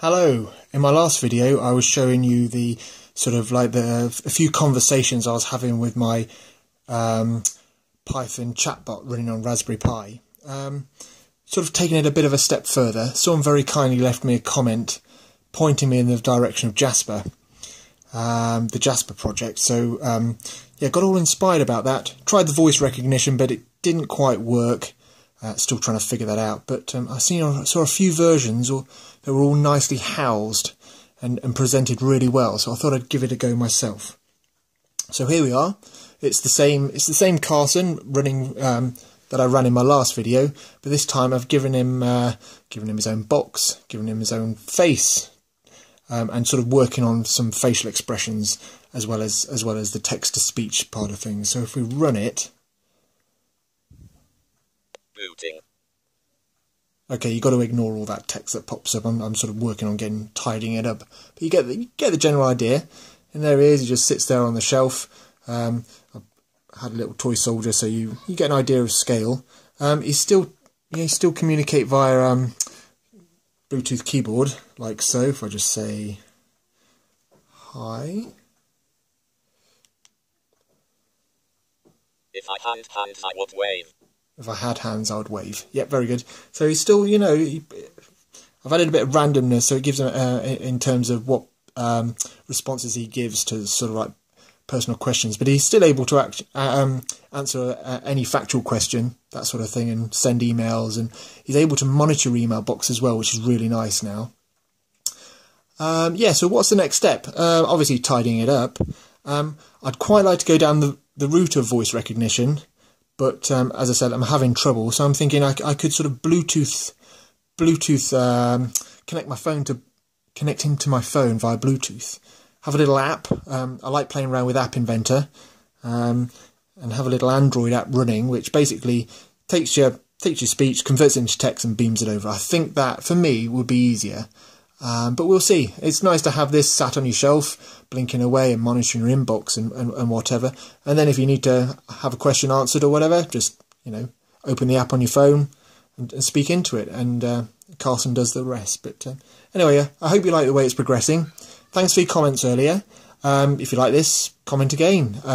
Hello. In my last video, I was showing you the sort of like the a few conversations I was having with my um, Python chatbot running on Raspberry Pi. Um, sort of taking it a bit of a step further, someone very kindly left me a comment pointing me in the direction of Jasper, um, the Jasper project. So um, yeah, got all inspired about that. Tried the voice recognition, but it didn't quite work. Uh, still trying to figure that out. But um, I seen saw a few versions or that were all nicely housed and, and presented really well. So I thought I'd give it a go myself. So here we are. It's the same. It's the same Carson running um, that I ran in my last video, but this time I've given him uh, given him his own box, given him his own face, um, and sort of working on some facial expressions as well as as well as the text to speech part of things. So if we run it, Okay, you've got to ignore all that text that pops up. I'm, I'm sort of working on getting tidying it up, but you get the, you get the general idea. And there he is. He just sits there on the shelf. Um, I had a little toy soldier, so you you get an idea of scale. Um, he's still you know, still communicate via um, Bluetooth keyboard like so. If I just say hi. If I had hands, I would wave. If I had hands, I would wave. Yep, very good. So he's still, you know, he, I've added a bit of randomness, so it gives him uh, in terms of what um, responses he gives to sort of like personal questions, but he's still able to act, um, answer uh, any factual question, that sort of thing, and send emails, and he's able to monitor email box as well, which is really nice now. Um, yeah, so what's the next step? Uh, obviously, tidying it up. Um, I'd quite like to go down the, the route of voice recognition but um, as I said, I'm having trouble. So I'm thinking I, I could sort of Bluetooth, Bluetooth um, connect my phone to connect him to my phone via Bluetooth. Have a little app. Um, I like playing around with App Inventor, um, and have a little Android app running, which basically takes your takes your speech, converts it into text, and beams it over. I think that for me would be easier. Um, but we'll see. It's nice to have this sat on your shelf, blinking away and monitoring your inbox and, and, and, whatever. And then if you need to have a question answered or whatever, just, you know, open the app on your phone and, and speak into it. And uh, Carson does the rest. But uh, anyway, I hope you like the way it's progressing. Thanks for your comments earlier. Um, if you like this, comment again. Uh,